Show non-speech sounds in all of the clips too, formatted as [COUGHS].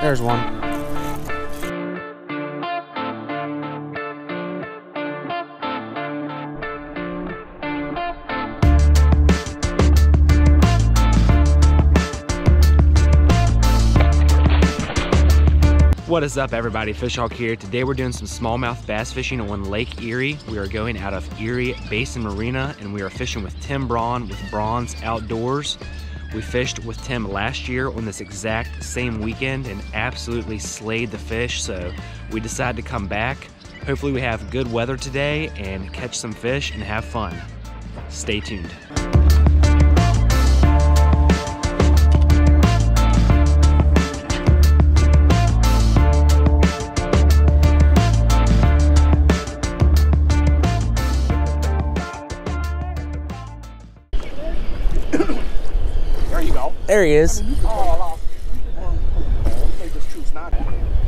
There's one. What is up everybody, Fishhawk here. Today we're doing some smallmouth bass fishing on Lake Erie. We are going out of Erie Basin Marina and we are fishing with Tim Braun with Braun's Outdoors. We fished with Tim last year on this exact same weekend and absolutely slayed the fish, so we decided to come back. Hopefully we have good weather today and catch some fish and have fun. Stay tuned. Choose he is.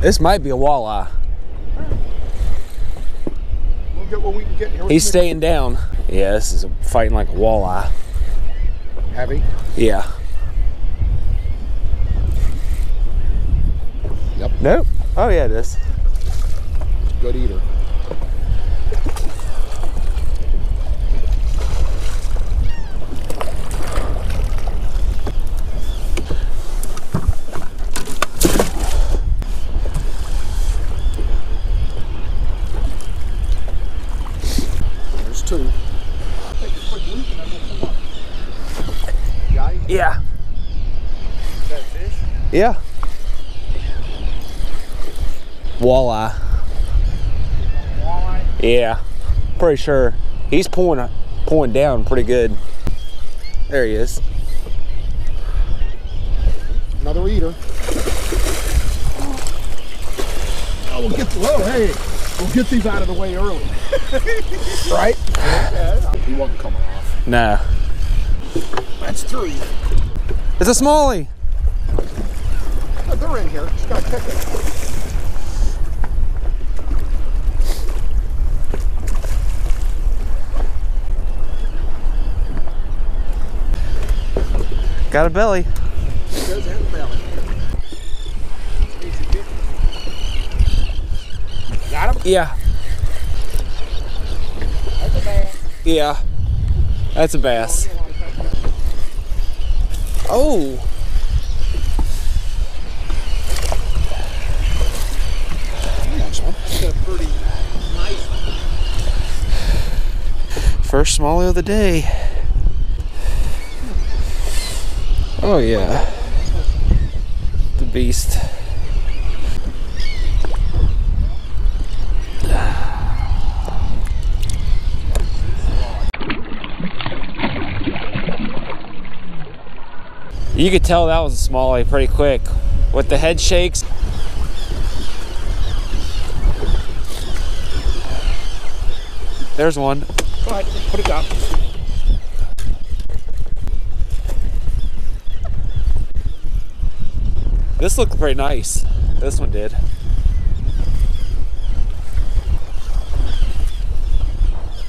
This might be a walleye. We'll get what we can get here. He's staying down. Yeah, this is fighting like a walleye. heavy. Yeah. Yep. Nope. Oh yeah, it is. Good eater. There's two. Take a quick look and then we'll come up. Yeah, is Yeah. that fish? Yeah. Walleye. Walleye? Yeah. Pretty sure. He's pulling pulling down pretty good. There he is. Another eater. Oh, we'll get whoa, hey, we'll get these out of the way early, [LAUGHS] right? Yeah, he wasn't coming off. Nah. That's three. It's a smallie. Oh, they're in here. Just gotta pick it. Got a belly. Goes in the belly. Got him. Yeah. That's a bad. Yeah. That's a bass. Oh. oh. That's a pretty nice one. First smallie of the day. Oh yeah. The beast. You could tell that was a smallie pretty quick. With the head shakes. There's one. Go ahead, put it down. This looked pretty nice. This one did.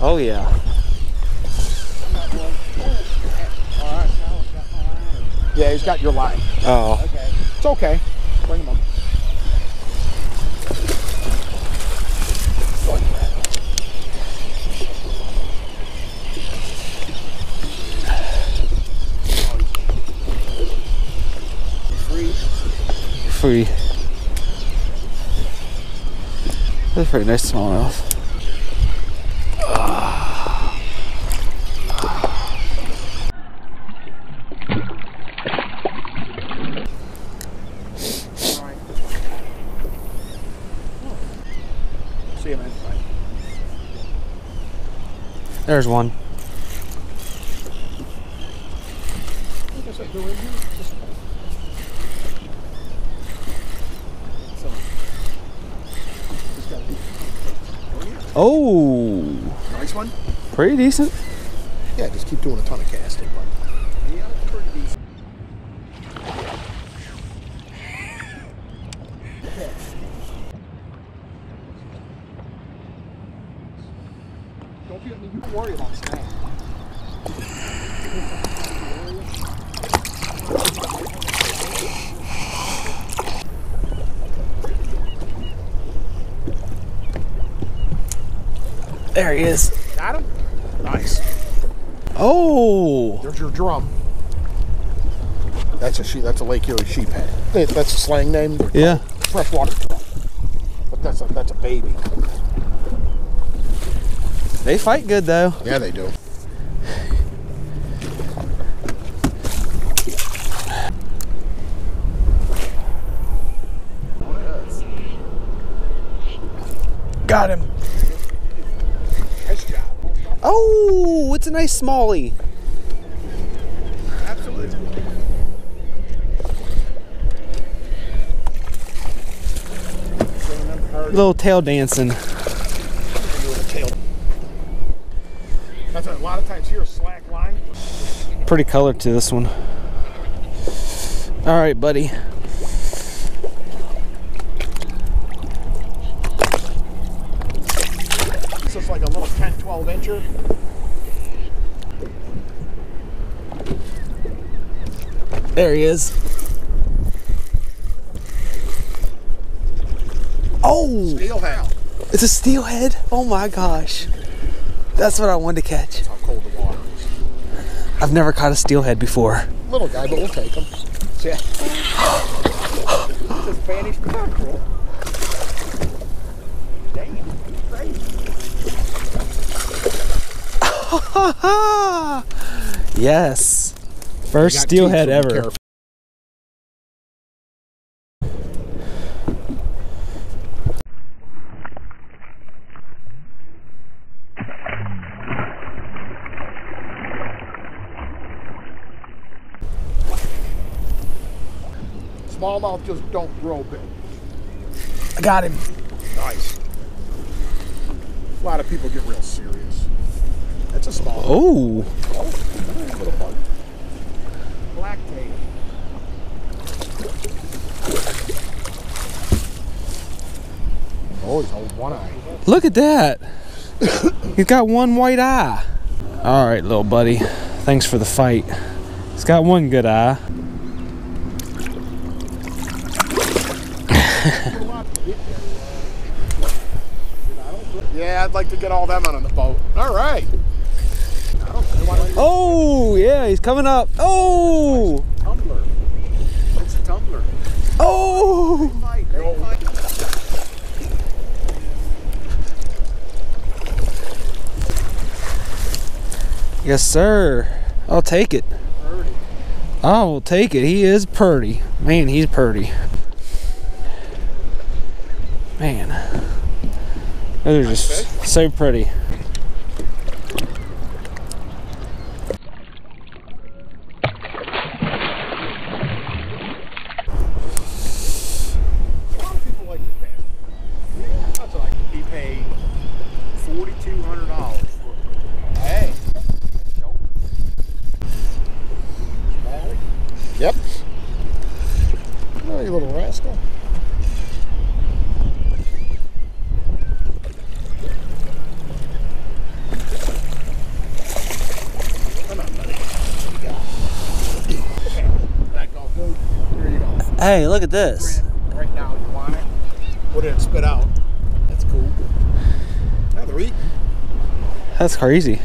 Oh yeah. Yeah, he's got your line. Oh. Okay. It's okay. Bring him up. Free. That's pretty nice smallmouth. Alright. See you, man. Bye. There's one. I guess I go in here. Just- So, just gotta be- Oh. Nice one. pretty decent. Yeah, just keep doing a ton of casting. But. Yeah, pretty decent. Don't be, you don't worry about There he is. Got him? Nice. Oh. There's your drum. That's a sheep. That's a Lake Erie sheephead. That- That's a slang name. They're Yeah. Freshwater drum. But that's a that's a baby. They fight good though. Yeah, they do. Got him. Oh, it's a nice smallie. Absolutely. Little tail dancing. That's a lot of times here, a slack line. Pretty color to this one. All right, buddy. This is like a little 10, 12 incher. There he is. Oh, Steelhead. it's a steelhead. Oh my gosh. That's what I wanted to catch. That's how cold the water is. I've never caught a steelhead before. Little guy, but we'll take him. Yeah. it's a Spanish mackerel. Dang it. [LAUGHS] yes. First steelhead teeth, so be ever. Smallmouth just don't grow big. I got him. Nice. A lot of people get real serious. That's a small Oh, oh, little bug. Black tail. Oh, he's holding one eye. look at that. [COUGHS] He's got one white eye. All right, little buddy. Thanks for the fight. He's got one good eye. [LAUGHS] Yeah, I'd like to get all them out on the boat. All right. I don't they want to Oh, yeah, he's coming up. Oh, tumbler. It's a tumbler. oh. Fight, they fight. Yes, sir. I'll take it. Birdie. I will take it. He is purty. Man, he's purty. Man. Those are just so pretty. A lot of people like to pay. That's like he paid forty-two hundred dollars for. Hey. Smallie. Yep. Oh, you little rascal. Come on, buddy. That go. Here you go. Hey, look at this. Right now, you want it? What did it spit out? That's cool. Yeah, they're eating. That's crazy.